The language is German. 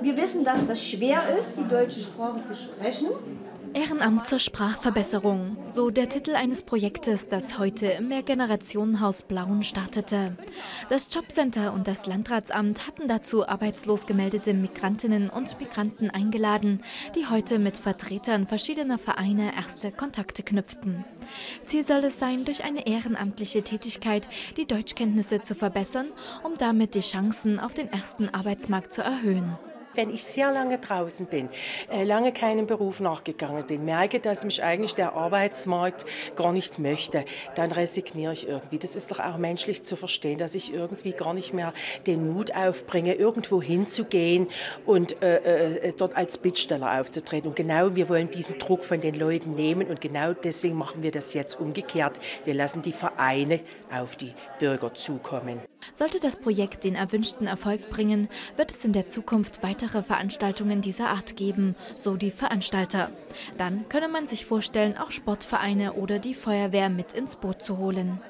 Wir wissen, dass das schwer ist, die deutsche Sprache zu sprechen. Ehrenamt zur Sprachverbesserung, so der Titel eines Projektes, das heute im Mehrgenerationenhaus Blauen startete. Das Jobcenter und das Landratsamt hatten dazu arbeitslos gemeldete Migrantinnen und Migranten eingeladen, die heute mit Vertretern verschiedener Vereine erste Kontakte knüpften. Ziel soll es sein, durch eine ehrenamtliche Tätigkeit die Deutschkenntnisse zu verbessern, um damit die Chancen auf den ersten Arbeitsmarkt zu erhöhen wenn ich sehr lange draußen bin, äh, lange keinem Beruf nachgegangen bin, merke, dass mich eigentlich der Arbeitsmarkt gar nicht möchte, dann resigniere ich irgendwie. Das ist doch auch menschlich zu verstehen, dass ich irgendwie gar nicht mehr den Mut aufbringe, irgendwo hinzugehen und äh, äh, dort als Bittsteller aufzutreten. Und genau, wir wollen diesen Druck von den Leuten nehmen und genau deswegen machen wir das jetzt umgekehrt. Wir lassen die Vereine auf die Bürger zukommen. Sollte das Projekt den erwünschten Erfolg bringen, wird es in der Zukunft weitere Veranstaltungen dieser Art geben, so die Veranstalter. Dann könne man sich vorstellen, auch Sportvereine oder die Feuerwehr mit ins Boot zu holen.